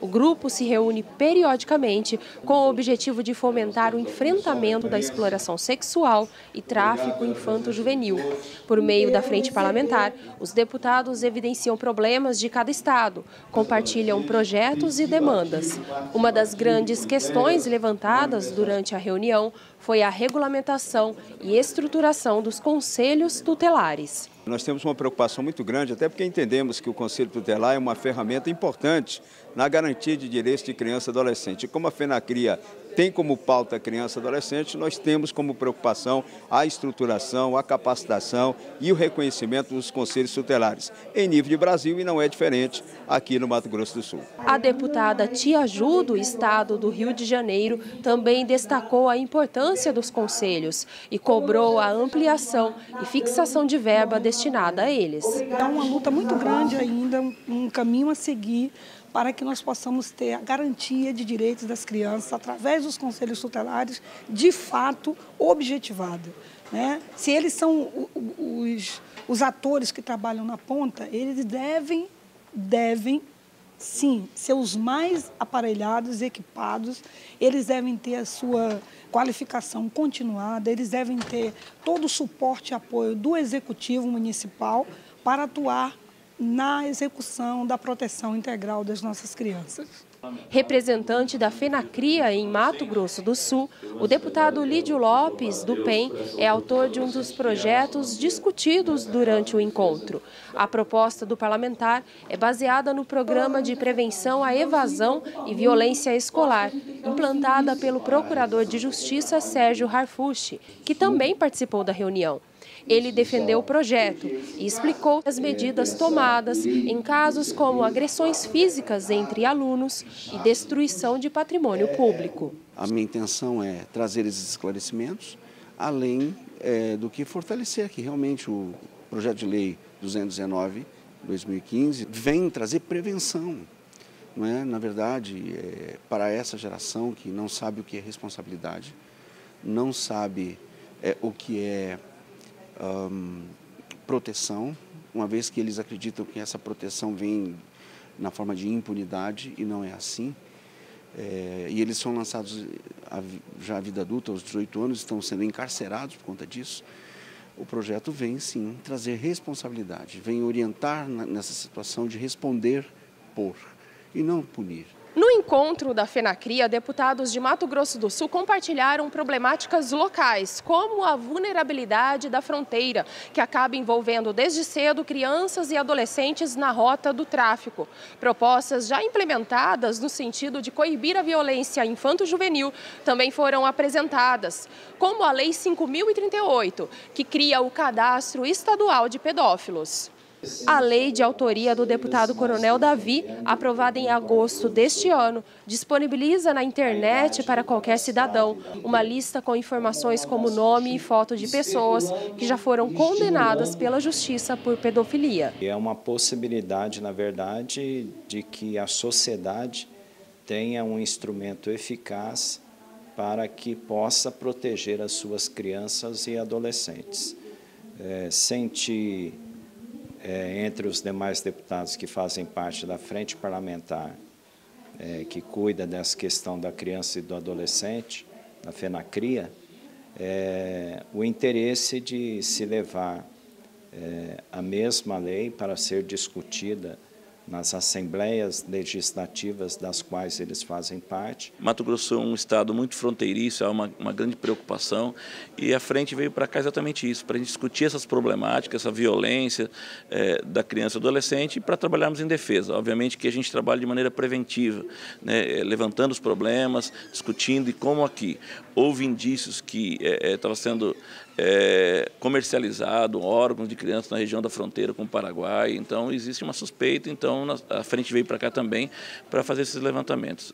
O grupo se reúne periodicamente com o objetivo de fomentar o enfrentamento da exploração sexual e tráfico infanto-juvenil. Por meio da frente parlamentar, os deputados evidenciam problemas de cada estado, compartilham projetos e demandas. Uma das grandes questões levantadas durante a reunião foi a regulamentação e estruturação dos conselhos tutelares. Nós temos uma preocupação muito grande, até porque entendemos que o Conselho Tutelar é uma ferramenta importante na garantia de direitos de criança e adolescente. Como a FENACRIA tem como pauta a criança e adolescente, nós temos como preocupação a estruturação, a capacitação e o reconhecimento dos conselhos tutelares em nível de Brasil e não é diferente aqui no Mato Grosso do Sul. A deputada Tia Ju, do estado do Rio de Janeiro, também destacou a importância dos conselhos e cobrou a ampliação e fixação de verba destinada a eles. É uma luta muito grande ainda, um caminho a seguir para que nós possamos ter a garantia de direitos das crianças através dos conselhos tutelares, de fato, objetivada. Né? Se eles são os, os atores que trabalham na ponta, eles devem, devem sim, ser os mais aparelhados, equipados, eles devem ter a sua qualificação continuada, eles devem ter todo o suporte e apoio do executivo municipal para atuar na execução da proteção integral das nossas crianças. Representante da FENACRIA em Mato Grosso do Sul, o deputado Lídio Lopes, do PEN, é autor de um dos projetos discutidos durante o encontro. A proposta do parlamentar é baseada no programa de prevenção à evasão e violência escolar, implantada pelo Procurador de Justiça Sérgio Harfucci, que também participou da reunião. Ele defendeu o projeto e explicou as medidas tomadas em casos como agressões físicas entre alunos e destruição de patrimônio público. A minha intenção é trazer esses esclarecimentos, além é, do que fortalecer que realmente o projeto de lei 219 2015 vem trazer prevenção. Não é? Na verdade, é, para essa geração que não sabe o que é responsabilidade, não sabe é, o que é um, proteção, uma vez que eles acreditam que essa proteção vem na forma de impunidade e não é assim. É, e eles são lançados a, já à vida adulta, aos 18 anos, estão sendo encarcerados por conta disso. O projeto vem sim trazer responsabilidade, vem orientar na, nessa situação de responder por e não punir. No encontro da FENACRIA, deputados de Mato Grosso do Sul compartilharam problemáticas locais, como a vulnerabilidade da fronteira, que acaba envolvendo desde cedo crianças e adolescentes na rota do tráfico. Propostas já implementadas no sentido de coibir a violência infanto-juvenil também foram apresentadas, como a Lei 5.038, que cria o Cadastro Estadual de Pedófilos. A lei de autoria do deputado Coronel Davi, aprovada em agosto deste ano, disponibiliza na internet para qualquer cidadão uma lista com informações como nome e foto de pessoas que já foram condenadas pela justiça por pedofilia. É uma possibilidade, na verdade, de que a sociedade tenha um instrumento eficaz para que possa proteger as suas crianças e adolescentes. É, sente é, entre os demais deputados que fazem parte da frente parlamentar, é, que cuida dessa questão da criança e do adolescente, da FENACRIA, é, o interesse de se levar é, a mesma lei para ser discutida nas assembleias legislativas das quais eles fazem parte. Mato Grosso é um estado muito fronteiriço, há uma, uma grande preocupação e a frente veio para cá exatamente isso, para a gente discutir essas problemáticas, essa violência é, da criança e adolescente e para trabalharmos em defesa. Obviamente que a gente trabalha de maneira preventiva, né, é, levantando os problemas, discutindo e como aqui houve indícios que estava é, é sendo é, comercializado órgãos de crianças na região da fronteira com o Paraguai, então existe uma suspeita, então a frente veio para cá também para fazer esses levantamentos.